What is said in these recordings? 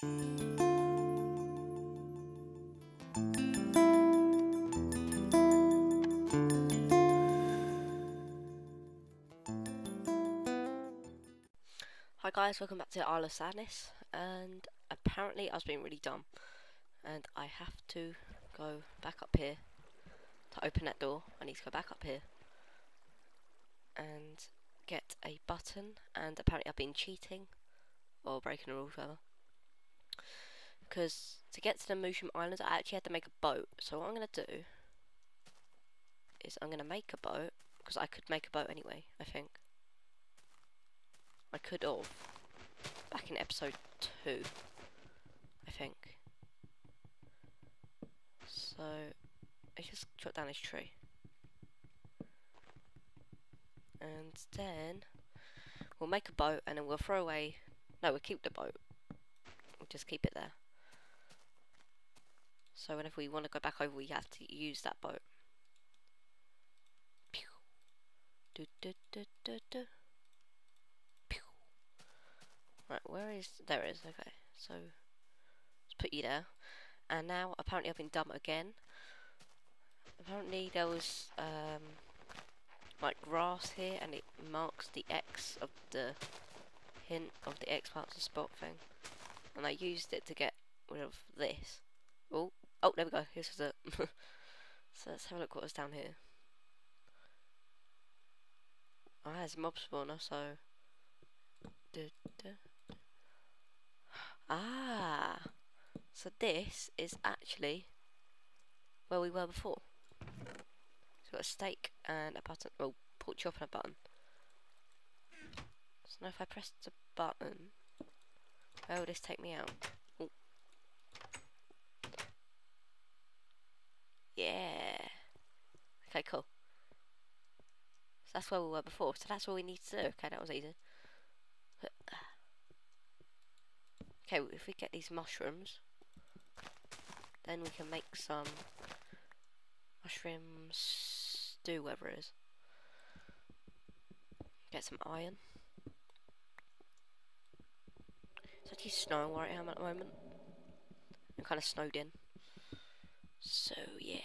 Hi guys, welcome back to Isle of Sadness, and apparently I was being really dumb, and I have to go back up here to open that door. I need to go back up here and get a button, and apparently I've been cheating or breaking a rule, whatever. Because to get to the Mushroom Islands, I actually had to make a boat. So what I'm gonna do is I'm gonna make a boat because I could make a boat anyway. I think. I could have back in episode two, I think. So I just chop down this tree, and then we'll make a boat, and then we'll throw away. No, we'll keep the boat. We'll just keep it there. So whenever we want to go back over, we have to use that boat. Pew. Do, do, do, do, do. Right, where is... There it is, okay. So, let's put you there. And now, apparently I've been dumb again. Apparently there was, um, like grass here, and it marks the X of the hint of the X marks the spot thing. And I used it to get rid of this. Oh, oh, there we go. Here's the... so let's have a look what was down here. Oh, there's a mob spawner, so... Duh, duh. Ah, so this is actually where we were before. So got a steak and a button, well, pork chop and a button. So now if I press the button, where will this take me out? Ooh. Yeah. Okay, cool. So that's where we were before. So that's all we need to do. Okay, that was easy. Okay, if we get these mushrooms, then we can make some mushroom stew, whatever it is. Get some iron. It's actually snowing where I am at the moment. I'm kind of snowed in. So, yeah.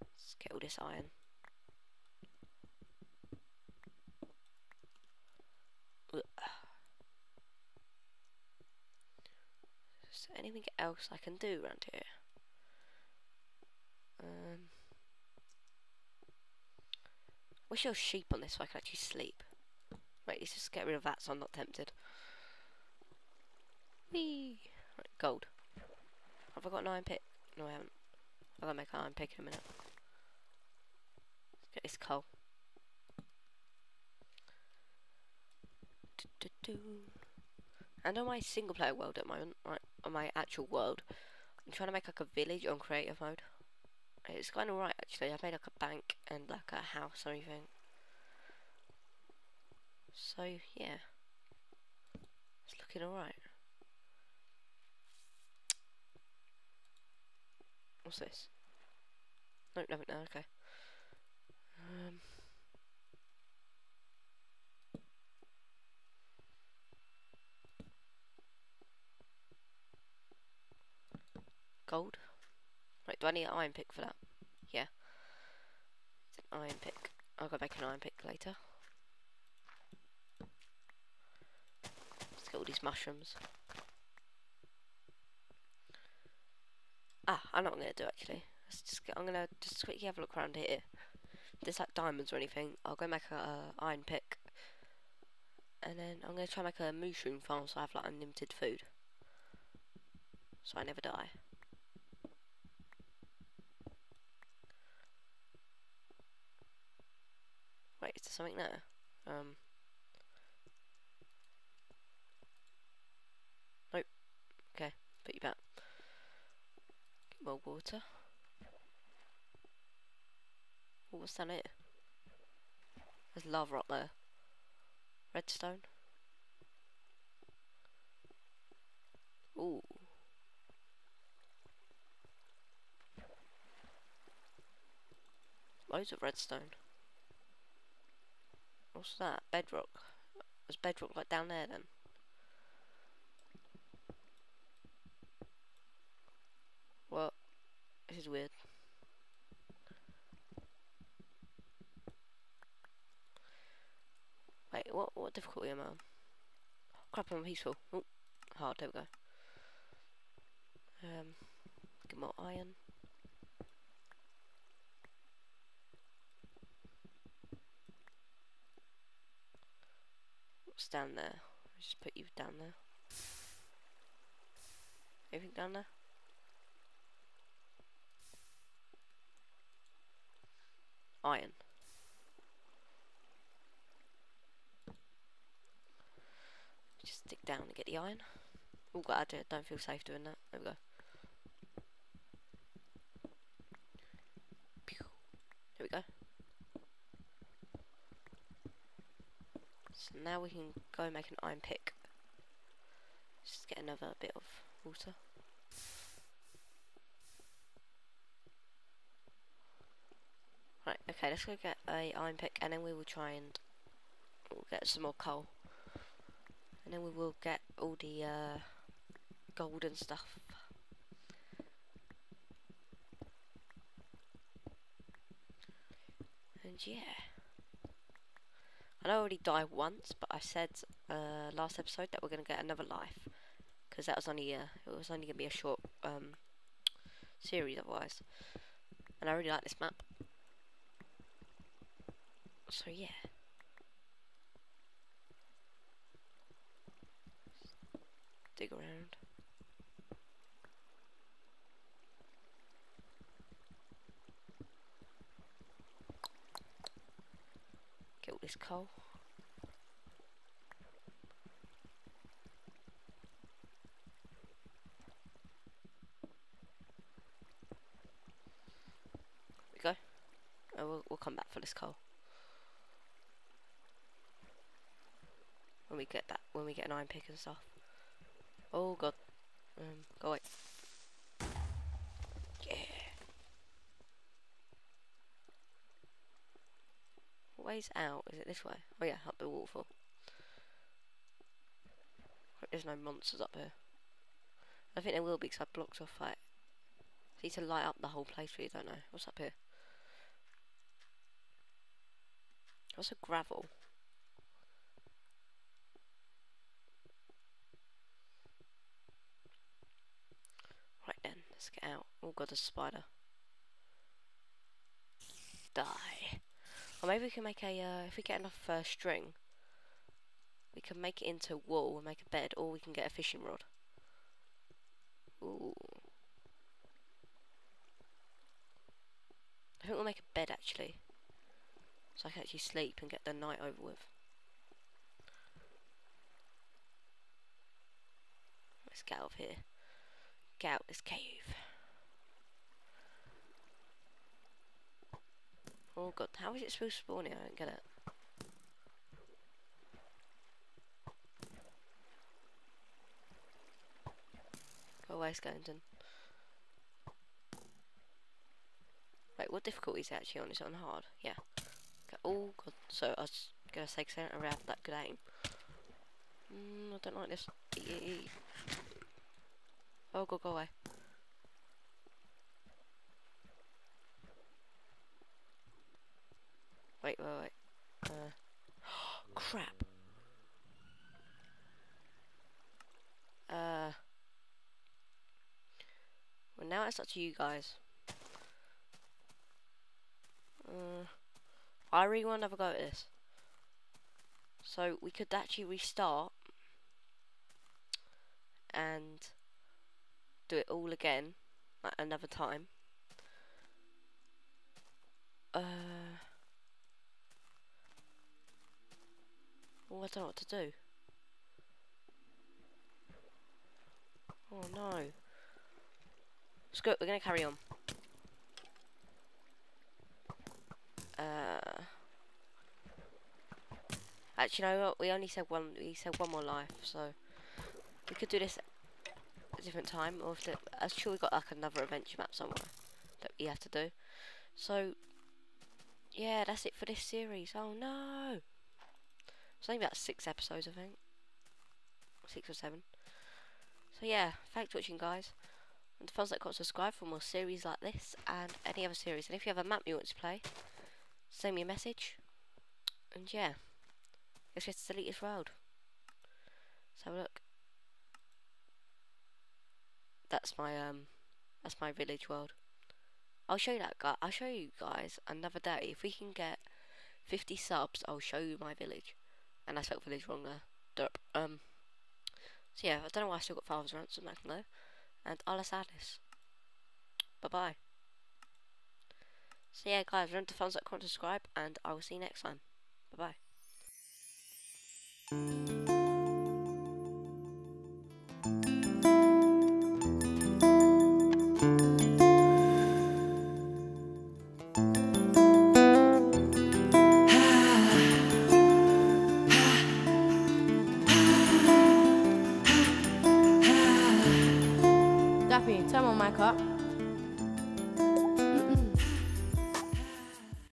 Let's get all this iron. Ugh. Is there anything else I can do around here? Um, wish there was sheep on this so I could actually sleep. Right, let's just get rid of that so I'm not tempted. Whee! Right, gold. Have I got an iron pick? No, I haven't. I'll make an iron pick in a minute. This coal. And on my single player world at the moment, right, on my actual world, I'm trying to make like a village on creative mode. It's going alright actually. I've made like a bank and like a house or anything. So yeah, it's looking alright. What's this? Nope, nothing. No, okay. Um. Gold. Right, do I need an iron pick for that? Yeah. It's an iron pick. I'll go make an iron pick later. Let's get all these mushrooms. Ah, I know what I'm going to do actually. Let's just get, I'm going to just quickly have a look around here. There's like diamonds or anything, I'll go make a iron pick. And then I'm going to try and make a mushroom farm so I have like unlimited food. So I never die. Wait, is there something there? Um. Nope. Okay, put you back. Get more water. What what's that? It. There's lava up there. Redstone. Ooh. Loads of redstone. What's that? Bedrock. There's bedrock like down there then? Well, this is weird. What what difficulty am I on? Crap, I'm peaceful. Oh, hard, there we go. Um, get more iron. What's down there? Just put you down there. Anything down there? Iron. Just stick down and get the iron. Oh god, I don't- feel safe doing that. There we go. Pew. There we go. So now we can go make an iron pick. Just get another bit of water. Right, okay, let's go get a iron pick and then we will try and we'll get some more coal. And then we will get all the uh, gold and stuff. And yeah. I already died once, but I said uh, last episode that we're going to get another life. Because that was only a, it was only going to be a short um, series otherwise. And I really like this map. So yeah. Dig around. Get all this coal. we go. Oh, we'll, we'll come back for this coal. When we get that, when we get an iron pick and stuff. Oh god. Um, go away. Yeah. Way's out? Is it this way? Oh yeah, up the waterfall. There's no monsters up here. I think there will be because I blocked off like... Need to light up the whole place for you, don't know. What's up here? What's a gravel? Right then, let's get out. Oh god, a spider. Die. Or maybe we can make a, uh, if we get enough uh, string, we can make it into wool and make a bed, or we can get a fishing rod. Ooh. I think we'll make a bed actually. So I can actually sleep and get the night over with. Let's get out of here. Get out this cave. Oh god, how is it supposed to spawn here? I don't get it. Go away, skeleton. Wait, what difficulty is actually on? Is it on hard? Yeah. Okay. Oh god, so I was gonna say, because I don't have that good aim. Mm, I don't like this. Oh god, go away. Wait, wait, wait. Uh, crap. Uh. Well, now it's up to you guys. Uh, I really want to have a go at this. So we could actually restart and do it all again like another time. Uh. Oh, I don't know what to do. Oh no. Screw it, we're gonna carry on. Uh, actually, no, we only said one. We said one more life, so we could do this at a different time. Or if the, I'm sure we got like another adventure map somewhere that you have to do. So yeah, that's it for this series. Oh no, it's only about six episodes, I think, six or seven. So yeah, thanks for watching, guys. And thumbs like, comment, subscribe for more series like this and any other series. And if you have a map you want to play, send me a message. And yeah, let's get to delete this world. So look. That's my um, that's my village world. I'll show you that guy. I'll show you guys another day if we can get 50 subs. I'll show you my village. And I spelled village wrong there. Derp. Um. So yeah, I don't know why I still got Father's Ransom back though. And Isle of Sadness. Bye bye. So yeah guys, remember to thumbs up, comment, subscribe, and I will see you next time. Bye bye 壳。